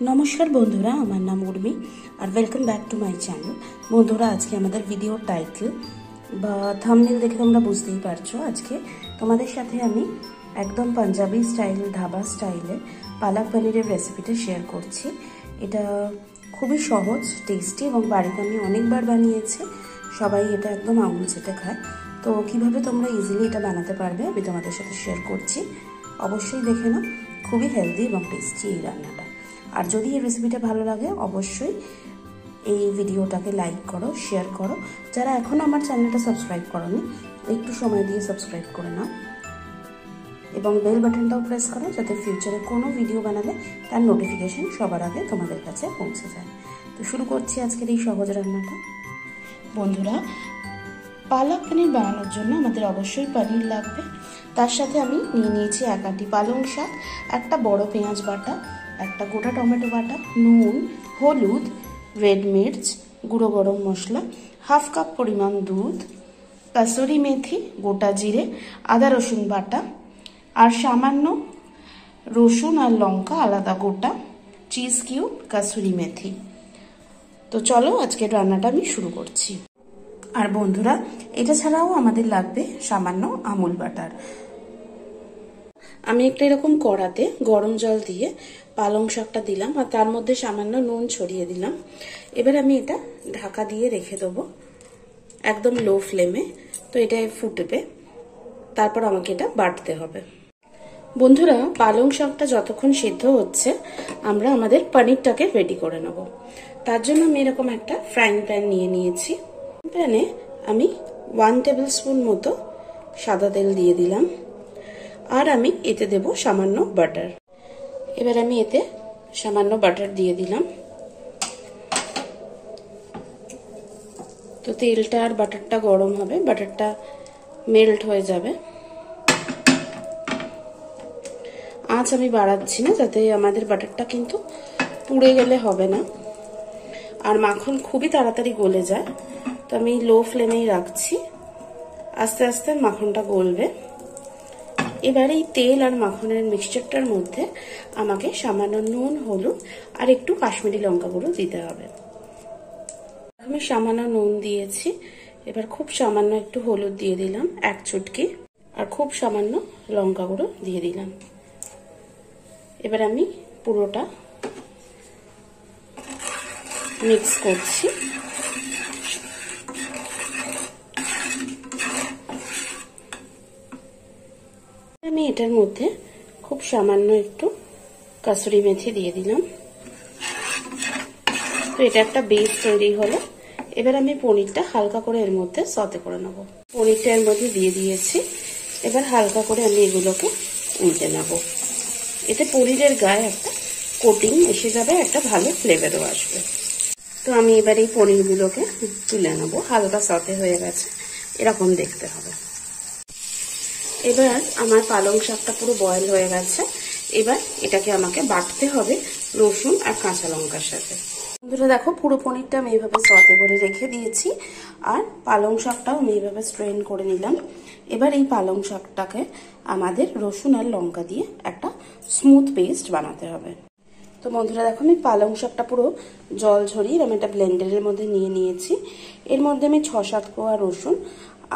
নমস্কার বন্ধুরা, আমার নাম উর্মি আর welcome back to my channel বন্ধুরা, আজকে আমাদের ভিডিওর টাইটেল বা থামনেল দেখে তোমরা বুঝতেই পারছ। আজকে তোমাদের সাথে আমি একদম পাঞ্জাবি স্টাইল ধাবা স্টাইলে পালাক পনিরের রেসিপিটা শেয়ার করছি। এটা খুবই সহজ টেস্টি এবং বাড়িতে আমি অনেকবার বানিয়েছি। সবাই এটা একদম আঙুল চেটে খায়। তো কীভাবে তোমরা ইজিলি এটা বানাতে পারবে, আমি তোমাদের সাথে শেয়ার করছি। অবশ্যই দেখে নাও, খুবই হেলদি এবং টেস্টি এই রান্নাটা। আর যদি এই রেসিপিটা ভালো লাগে, অবশ্যই এই ভিডিওটাকে লাইক করো শেয়ার করো। যারা এখনও আমার চ্যানেলটা সাবস্ক্রাইব করনি, একটু সময় দিয়ে সাবস্ক্রাইব করে নাও। এবং বেল বাটনটাও প্রেস করো, যাতে ফিউচারে কোনো ভিডিও বানালে তার নোটিফিকেশন সবার আগে তোমাদের কাছে পৌঁছে যায়। তো শুরু করছি আজকের এই সহজ রান্নাটা। বন্ধুরা, পালক পনির বানানোর জন্য আমাদের অবশ্যই পনির লাগবে। তার সাথে আমি নিয়ে নিয়েছি এক আটি পালং শাক, একটা বড় পেঁয়াজ বাটা একটা গোটা টমেটো বাটা, নুন, হলুদ, রেড মির্চ, গুঁড়ো গরম মশলা, হাফ কাপ পরিমাণ দুধ, কাসুরি মেথি, গোটা জিরে, আদা রসুন বাটা আর সামান্য রসুন আর লঙ্কা আলাদা গোটা চিজ কিউব, কাসুরি মেথি। তো চলো আজকের রান্নাটা আমি শুরু করছি। আর বন্ধুরা, এটা ছাড়াও আমাদের লাগবে সামান্য আমুল বাটার। আমি একটা এরকম কড়াতে গরম জল দিয়ে পালং শাকটা দিলাম আর তার মধ্যে সামান্য নুন ছড়িয়ে দিলাম। এবার আমি এটা ঢাকা দিয়ে রেখে দেবো একদম লো ফ্লেমে তো এটা ফুটবে। তারপর আমাকে এটা বাটতে হবে। বন্ধুরা, পালং শাকটা যতক্ষণ সিদ্ধ হচ্ছে, আমরা আমাদের পনিরটাকে রেডি করে নেব। তার জন্য আমি এরকম একটা ফ্রাইং প্যান নিয়ে নিয়েছি। প্যানে আমি ওয়ান টেবিল স্পুন মতো সাদা তেল দিয়ে দিলাম। আর আমি এতে দেব সামান্য বাটার এবার আমি এতে সামান্য বাটার দিয়ে দিলাম। তো তেলটা আর বাটারটা গরম হবে বাটারটা মেল্ট হয়ে যাবে। আঁচ আমি বাড়াচ্ছি না, যাতে আমাদের বাটারটা কিন্তু পুড়ে গেলে হবে না। আর মাখন খুবই তাড়াতাড়ি গলে যায়, তো আমি লো ফ্লেমেই রাখছি। আস্তে আস্তে মাখনটা গলবে। এবার এই তেল আর মাখনের মিক্সচারটার মধ্যে আমাকে সামান্য নুন, হলুদ আর একটু কাশ্মীরি লঙ্কা গুঁড়ো দিতে হবে। আমি সামান্য নুন দিয়েছি। এবার খুব সামান্য একটু হলুদ দিয়ে দিলাম, এক চুটকি, আর খুব সামান্য লঙ্কা গুঁড়ো দিয়ে দিলাম। এবার আমি পুরোটা মিক্স করছি। আমি এটার মধ্যে খুব সামান্য একটু কাসুরি মেথি দিয়ে দিলাম। তো এটা একটা বেস তৈরি হলো। এবার আমি পনিরটা হালকা করে এর মধ্যে সতে করে নেব। পনিরটা এর মধ্যে দিয়ে দিয়েছি। এবার হালকা করে আমি এগুলোকে উল্টে নেব। এতে পনিরের গায়ে একটা কোটিং এসে যাবে, একটা ভালো ফ্লেভারও আসবে। তো আমি এবার এই পনিরগুলোকে তুলে নেব। হালকা সতে হয়ে গেছে। এরকম দেখতে হবে। এবার আমার পালং শাকটা পুরো বয়েল হয়ে গেছে। এবার এটাকে আমাকে বাটতে হবে রসুন আর কাঁচা লঙ্কার সাথে। বন্ধুরা, দেখো, পুরো পনিরটা আমি এইভাবে সতে করে রেখে দিয়েছি। আর পালং শাকটাও আমি এইভাবে স্ট্রেন করে নিলাম। এবার এই পালং শাকটাকে আমাদের রসুন আর লঙ্কা দিয়ে একটা স্মুথ পেস্ট বানাতে হবে। তো বন্ধুরা, দেখো, আমি পালং শাকটা পুরো জল ঝরিয়ে আমি একটা ব্লেন্ডারের মধ্যে নিয়ে নিয়েছি। এর মধ্যে আমি ছ সাত কোয়া রসুন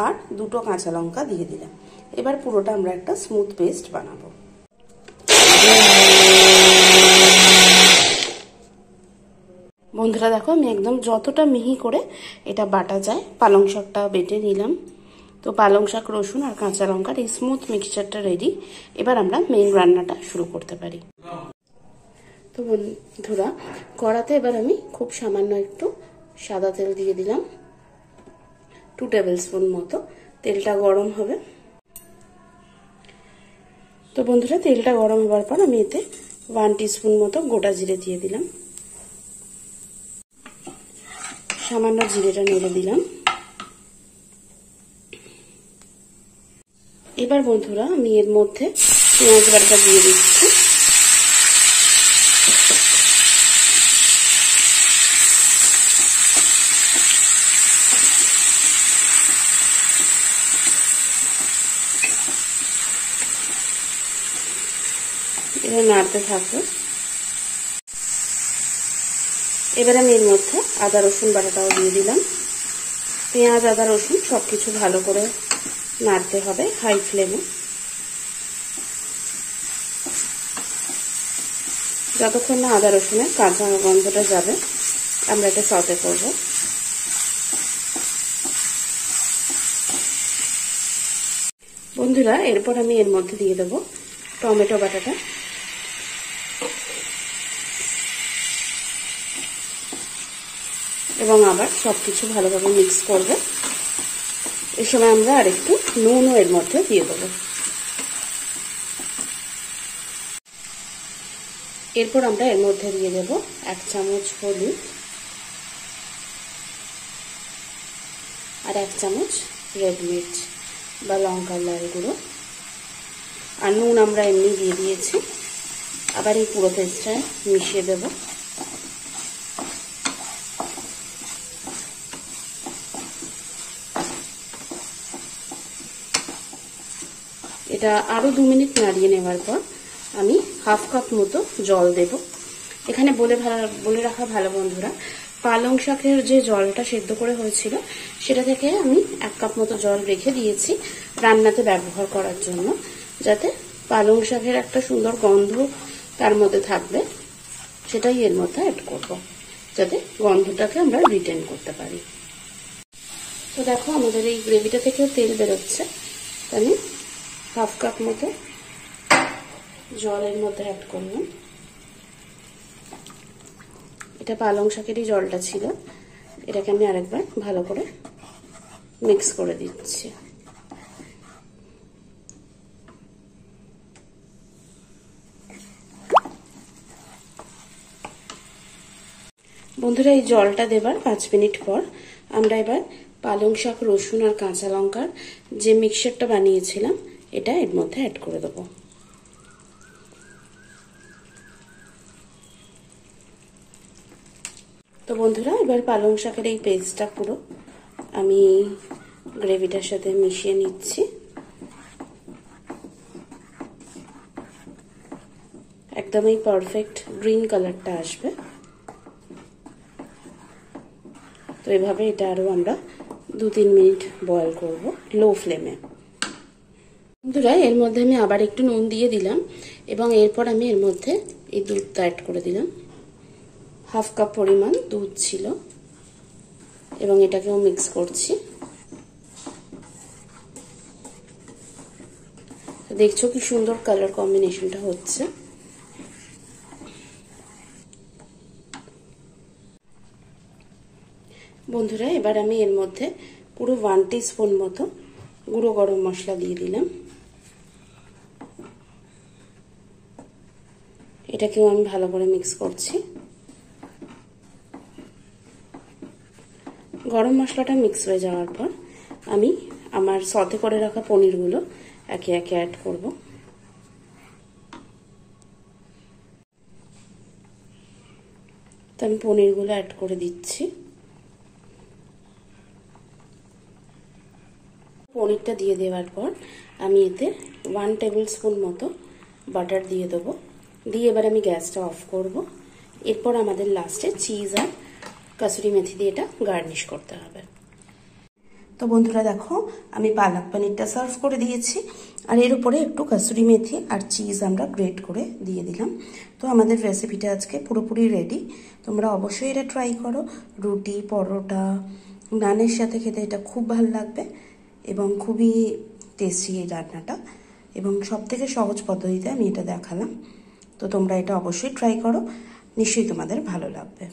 আর দুটো কাঁচা লঙ্কা দিয়ে দিলাম। এবার পুরোটা আমরা একটা স্মুথ পেস্ট বানাবো। বন্ধুরা দেখো, আমি একদম যতটা মিহি করে এটা বাটা যায়, পালং শাকটা বেটে নিলাম। তো পালং শাক, রসুন আর কাঁচা লঙ্কার এই স্মুথ মিক্সচারটা রেডি এবার আমরা মেন রান্নাটা শুরু করতে পারি। তো বন্ধুরা, কড়াতে এবার আমি খুব সামান্য একটু সাদা তেল দিয়ে দিলাম। টু টেবিল স্পুন মতো। তেলটা গরম হবে। তো বন্ধুরা, তেলটা গরম হওয়ার পর আমি এতে ওয়ান টিস্পুন মতো গোটা জিরে দিয়ে দিলাম। সামান্য জিরেটা নেড়ে দিলাম। এবার বন্ধুরা, আমি এর মধ্যে পেঁয়াজ বাটাটা দিয়ে দিচ্ছি এটা নাড়তে থাকবে। এবার আমি এর মধ্যে আদা, রসুন বাটাটাও দিয়ে দিলাম। পেঁয়াজ, আদা, রসুন সব কিছু ভালো করে নাড়তে হবে হাই ফ্লেমে। যতক্ষণ না আদা, রসুনের কাঁচা গন্ধটা যাবে, আমরা এটা সতে করব। বন্ধুরা, এরপর আমি এর মধ্যে দিয়ে দেবো টমেটো বাটাটা। এবং আবার সব কিছু ভালোভাবে মিক্স করবে। এই সময় আমরা আরেকটু নুনও এর মধ্যে দিয়ে দেবো। এরপর আমরা এর মধ্যে দিয়ে দেব এক চামচ হলুদ আর এক চামচ রেড মির্চ বা লঙ্কার লাল গুঁড়ো। আর নুন আমরা এমনি দিয়ে দিয়েছি। আবার এই পুরো পেস্টটা মিশিয়ে দেব। এটা আরও দু মিনিট নাড়িয়ে নেওয়ার পর আমি হাফ কাপ মতো জল দেব। এখানে বলে বলে রাখা ভালো বন্ধুরা, পালং শাকের যে জলটা সেদ্ধ করে হয়েছিল, সেটা থেকে আমি এক কাপ মতো জল রেখে দিয়েছি রান্নাতে ব্যবহার করার জন্য, যাতে পালং শাকের একটা সুন্দর গন্ধ তার মধ্যে থাকবে, সেটাই এর মধ্যে অ্যাড করব, যাতে গন্ধটাকে আমরা রিটেন করতে পারি। তো দেখো আমাদের এই গ্রেভিটা থেকেও তেল বেরোচ্ছে। আমি হাফ কাপ মতো জলের মধ্যে অ্যাড করলাম। এটা পালং শাকেরই জলটা ছিল। এটাকে আমি আরেকবার ভালো করে মিক্স করে দিচ্ছি। বন্ধুরা, এই জলটা দেবার পাঁচ মিনিট পর আমরা এবার পালং শাক, রসুন আর কাঁচা লঙ্কার যে মিক্সচারটা বানিয়েছিলাম এটা এর মধ্যে অ্যাড করে দেবো। তো বন্ধুরা, এবার পালং শাকের এই পেস্টটা পুরো আমি গ্রেভিটার সাথে মিশিয়ে নিচ্ছি। একদম এই পারফেক্ট গ্রিন কালারটা আসবে। তো এভাবে এটা আরও আমরা দু তিন মিনিট বয়েল করব লো ফ্লেমে বন্ধুরা এর মধ্যে আমি আবার একটু নুন দিয়ে দিলাম এবং এরপর আমি এর মধ্যে এই দুধটা অ্যাড করে দিলাম। হাফ কাপ পরিমাণ দুধ ছিল এবং এটাকেও মিক্স করছি। দেখছ কি সুন্দর কালার কম্বিনেশনটা হচ্ছে। বন্ধুরা, এবার আমি এর মধ্যে পুরো ওয়ান স্পুন মতো গুঁড়ো গরম মশলা দিয়ে দিলাম। এটাকেও আমি ভালো করে মিক্স করছি। গরম মশলাটা মিক্স হয়ে যাওয়ার পর আমি আমার সতে করে রাখা পনিরগুলো একে একে অ্যাড করব। তো আমি পনিরগুলো অ্যাড করে দিচ্ছি। পনিরটা দিয়ে দেওয়ার পর আমি এতে ওয়ান টেবিল স্পুন মতো বাটার দিয়ে দেবো। দিয়ে এবার আমি গ্যাসটা অফ করব। এরপর আমাদের লাস্টে চিজ আর কাসুরি মেথি দিয়ে এটা গার্নিশ করতে হবে। তো বন্ধুরা দেখো, আমি পালক পানিরটা সার্ভ করে দিয়েছি। আর এর উপরে একটু কাসুরি মেথি আর চিজ আমরা গ্রেট করে দিয়ে দিলাম। তো আমাদের রেসিপিটা আজকে পুরোপুরি রেডি তোমরা অবশ্যই এটা ট্রাই করো। রুটি, পরোটা, নানের সাথে খেতে এটা খুব ভালো লাগবে এবং খুবই টেস্টি এই রান্নাটা। এবং সব থেকে সহজ পদ্ধতিতে আমি এটা দেখালাম। তো তোমরা এটা অবশ্যই ট্রাই করো। নিশ্চয়ই তোমাদের ভালো লাগবে।